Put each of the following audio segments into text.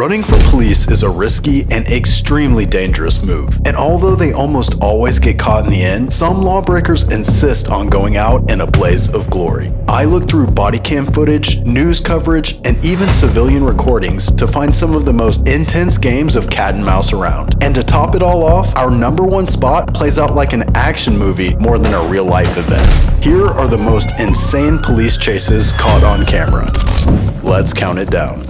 Running for police is a risky and extremely dangerous move, and although they almost always get caught in the end, some lawbreakers insist on going out in a blaze of glory. I looked through body cam footage, news coverage, and even civilian recordings to find some of the most intense games of cat and mouse around. And to top it all off, our number one spot plays out like an action movie more than a real life event. Here are the most insane police chases caught on camera. Let's count it down.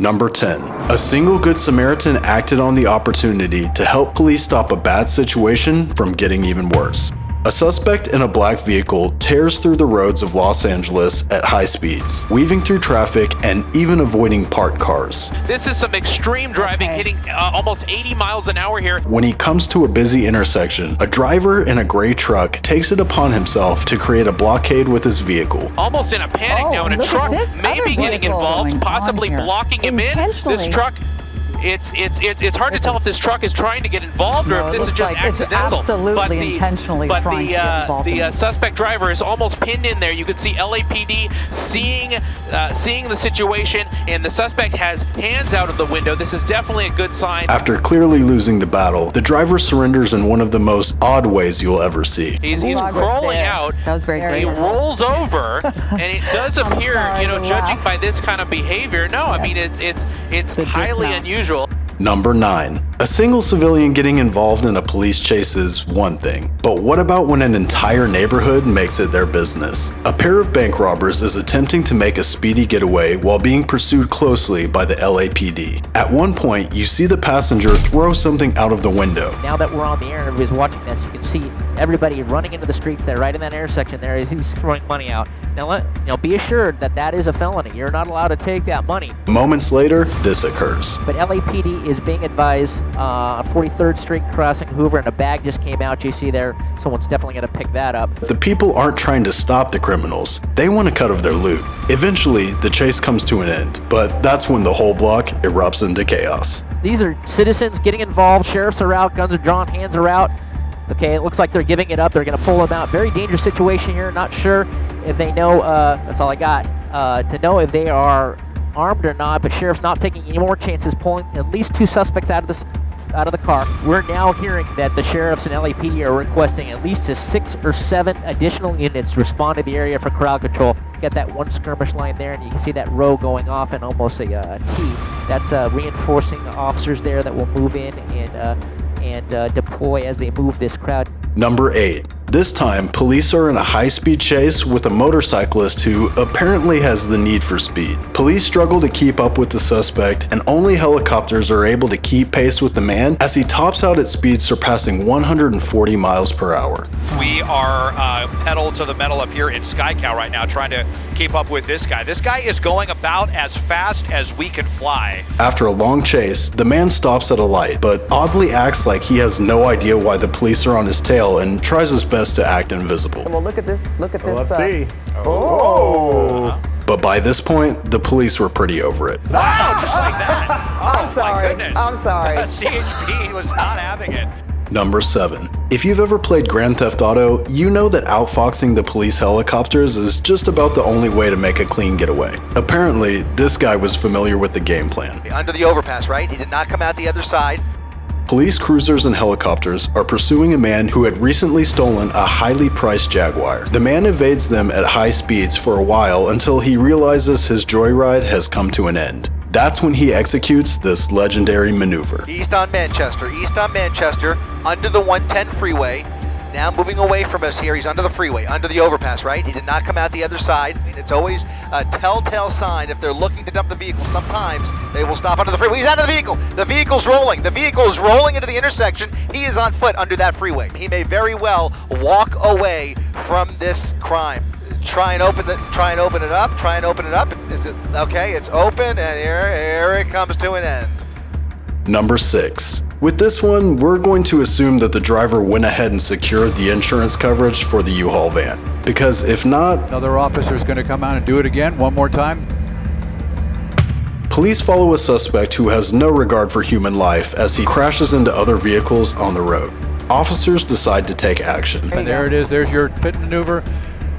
Number 10. A single Good Samaritan acted on the opportunity to help police stop a bad situation from getting even worse. A suspect in a black vehicle tears through the roads of Los Angeles at high speeds, weaving through traffic and even avoiding parked cars. This is some extreme driving, Okay. hitting uh, almost 80 miles an hour here. When he comes to a busy intersection, a driver in a gray truck takes it upon himself to create a blockade with his vehicle. Almost in a panic Oh, now, and a truck this may be getting involved, possibly blocking him in. This truck, it's it's it's, it's hard This to tell is- if this truck is trying to get involved No, or if this is just like it's accidental. absolutely but the, intentionally but trying the, to get uh, involved The in uh, suspect driver is almost pinned in there. You could see LAPD seeing uh, seeing the situation, and the suspect has hands out of the window. This is definitely a good sign. After clearly losing the battle, the driver surrenders in one of the most odd ways you'll ever see. He's, he's Gulag crawling there. out. That was very There He he is. graceful. rolls over, and it does appear, sorry you know, judging laugh. by this kind of behavior, no, I mean it's it's it's The highly dismount. unusual. Number 9. A single civilian getting involved in a police chase is one thing, but what about when an entire neighborhood makes it their business? A pair of bank robbers is attempting to make a speedy getaway while being pursued closely by the LAPD. At one point, you see the passenger throw something out of the window. now that we're on the air and everybody's watching this, you can see everybody running into the streets there, right in that intersection there. He's throwing money out. Now, let you know, be assured that that is a felony. You're not allowed to take that money. Moments later, this occurs. But LAPD is being advised uh, 43rd Street crossing Hoover, and a bag just came out. You see there, someone's definitely going to pick that up. The people aren't trying to stop the criminals, they want a cut of their loot. Eventually, the chase comes to an end, but that's when the whole block erupts into chaos. These are citizens getting involved. Sheriffs are out, guns are drawn, hands are out. Okay, it looks like they're giving it up. They're going to pull them out. Very dangerous situation here. Not sure if they know. Uh, that's all I got. Uh, to know if they are armed or not. But sheriff's not taking any more chances, pulling at least two suspects out of this out of the car. We're now hearing that the sheriffs and LAPD are requesting at least a six or seven additional units respond to the area for crowd control. Got that one skirmish line there, and you can see that row going off in almost a uh, T. That's uh, reinforcing the officers there that will move in and uh, and uh, deploy as they move this crowd. Number 8. This time, police are in a high speed chase with a motorcyclist who apparently has the need for speed. Police struggle to keep up with the suspect, and only helicopters are able to keep pace with the man as he tops out at speeds surpassing 140 miles per hour. We are uh, pedal to the metal up here in SkyCal right now, trying to keep up with this guy. This guy is going about as fast as we can fly. After a long chase, the man stops at a light, but oddly acts like he has no idea why the police are on his tail and tries his best to act invisible. Well, look at this. Look at this. Let's uh, see. Oh. But by this point, the police were pretty over it. Wow, just like that. Oh, I'm sorry. My goodness. I'm sorry. CHP was not having it. Number 7. If you've ever played Grand Theft Auto, you know that outfoxing the police helicopters is just about the only way to make a clean getaway. Apparently, this guy was familiar with the game plan. Under the overpass, right? He did not come out the other side. Police cruisers and helicopters are pursuing a man who had recently stolen a highly priced Jaguar. The man evades them at high speeds for a while until he realizes his joyride has come to an end. That's when he executes this legendary maneuver. East on Manchester, east on Manchester, under the 110 freeway. Now moving away from us here, he's under the freeway, under the overpass, right? He did not come out the other side. I mean, it's always a telltale sign if they're looking to dump the vehicle. Sometimes they will stop under the freeway. He's out of the vehicle. The vehicle's rolling. The vehicle is rolling into the intersection. He is on foot under that freeway. He may very well walk away from this crime. Try and open the, try and open it up. Try and open it up. Is it okay? It's open, and here, here it comes to an end. Number 6. With this one, we're going to assume that the driver went ahead and secured the insurance coverage for the U-Haul van. Because if not, Another officer is going to come out and do it again one more time. police follow a suspect who has no regard for human life as he crashes into other vehicles on the road. Officers decide to take action. And there it is. There's your pit maneuver.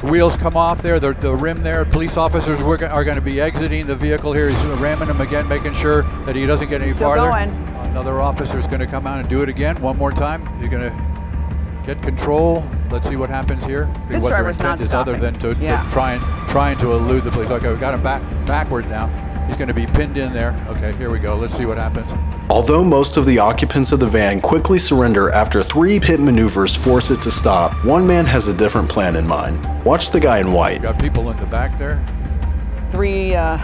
wheels come off there, the, the rim there. Police officers are going to be exiting the vehicle here. He's ramming him again, making sure that he doesn't get any Still farther. going. Another officer is going to come out and do it again one more time. You're going to get control. Let's see what happens here. This what their driver's not intent is other than stopping. to, to try and trying to elude the police. Okay, we got him back backward now. He's going to be pinned in there. Okay, here we go. Let's see what happens. Although most of the occupants of the van quickly surrender after three pit maneuvers force it to stop, one man has a different plan in mind. Watch the guy in white. Got people in the back there. Three, uh,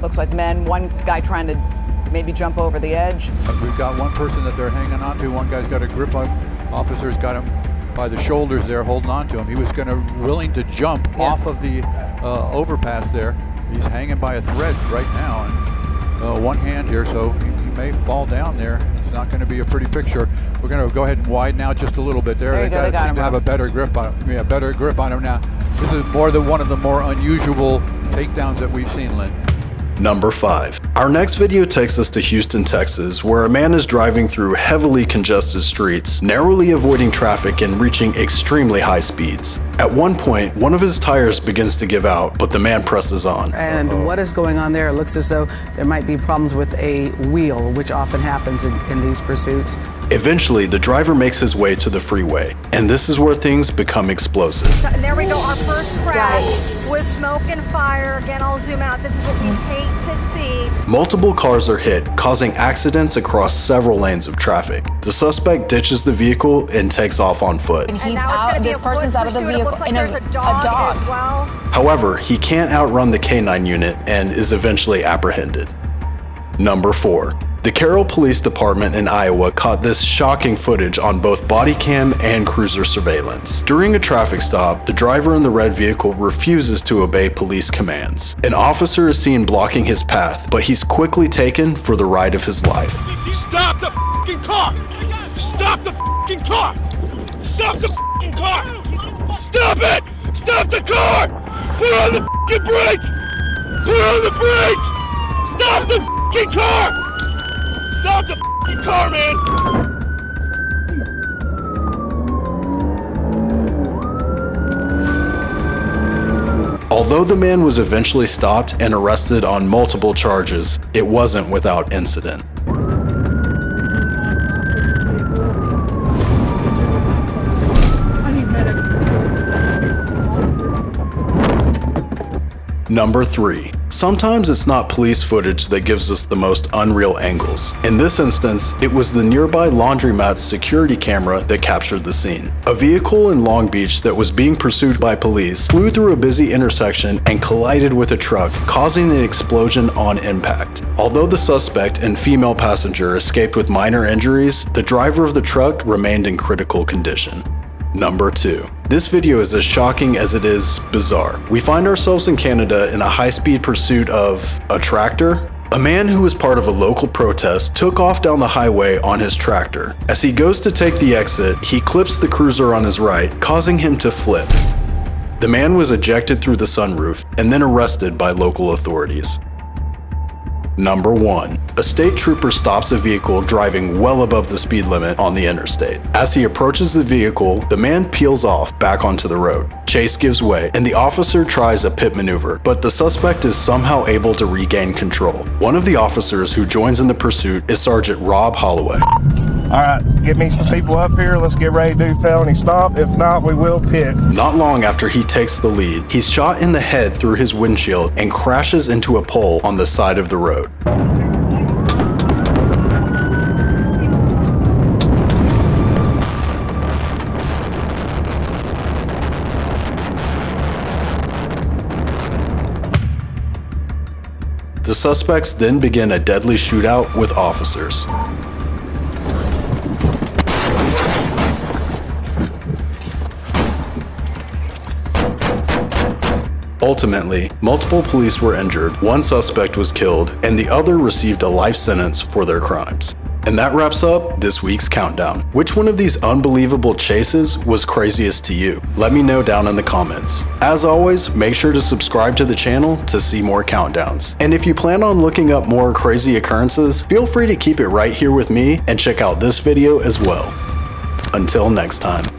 looks like men. One guy trying to maybe jump over the edge. We've got one person that they're hanging on to. One guy's got a grip on. Officers got him by the shoulders there, holding on to him. He was going to willing to jump Yes. off of the uh, overpass there. He's hanging by a thread right now, and uh, one hand here, so he, he may fall down there. It's not going to be a pretty picture. We're going to go ahead and widen out just a little bit there. There you they go, they got seem him, to have a better grip on him. Yeah, better grip on him now. This is more than one of the more unusual takedowns that we've seen, Lynn. Number 5. Our next video takes us to Houston, Texas, where a man is driving through heavily congested streets, narrowly avoiding traffic and reaching extremely high speeds. At one point, one of his tires begins to give out, but the man presses on. And what is going on there? It looks as though there might be problems with a wheel, which often happens in, in these pursuits. Eventually, the driver makes his way to the freeway, and this is where things become explosive. And there we go, our first crash with smoke and fire. Again, I'll zoom out. This is what we hate to see. Multiple cars are hit, causing accidents across several lanes of traffic. The suspect ditches the vehicle and takes off on foot. And He's now it's out. gonna This person's out of the vehicle. looks like and there's a dog, dog. well. However, he can't outrun the K9 unit and is eventually apprehended. Number 4. The Carroll Police Department in Iowa caught this shocking footage on both body cam and cruiser surveillance. During a traffic stop, the driver in the red vehicle refuses to obey police commands. An officer is seen blocking his path, but he's quickly taken for the ride of his life. Stop the car! Stop the car! Stop the car! Stop it! Stop the car! Put on the brakes! Put on the brakes! Stop the car! Stop the car, man! Although the man was eventually stopped and arrested on multiple charges, it wasn't without incident. Number 3. Sometimes it's not police footage that gives us the most unreal angles. In this instance, it was the nearby laundromat's security camera that captured the scene. A vehicle in Long Beach that was being pursued by police flew through a busy intersection and collided with a truck, causing an explosion on impact. Although the suspect and female passenger escaped with minor injuries, the driver of the truck remained in critical condition. Number 2. This video is as shocking as it is bizarre. We find ourselves in Canada in a high-speed pursuit of a tractor. A man who was part of a local protest took off down the highway on his tractor. As he goes to take the exit, he clips the cruiser on his right, causing him to flip. The man was ejected through the sunroof and then arrested by local authorities. Number 1. A state trooper stops a vehicle driving well above the speed limit on the interstate. As he approaches the vehicle, the man peels off back onto the road. Chase gives way, and the officer tries a pit maneuver, but the suspect is somehow able to regain control. One of the officers who joins in the pursuit is Sergeant Rob Holloway. All right, get me some people up here. Let's get ready to do felony stop. If not, we will pit. Not long after he takes the lead, he's shot in the head through his windshield and crashes into a pole on the side of the road. The suspects then begin a deadly shootout with officers. Ultimately, multiple police were injured, one suspect was killed, and the other received a life sentence for their crimes. And that wraps up this week's countdown. Which one of these unbelievable chases was craziest to you? Let me know down in the comments. As always, make sure to subscribe to the channel to see more countdowns. And if you plan on looking up more crazy occurrences, feel free to keep it right here with me and check out this video as well. Until next time.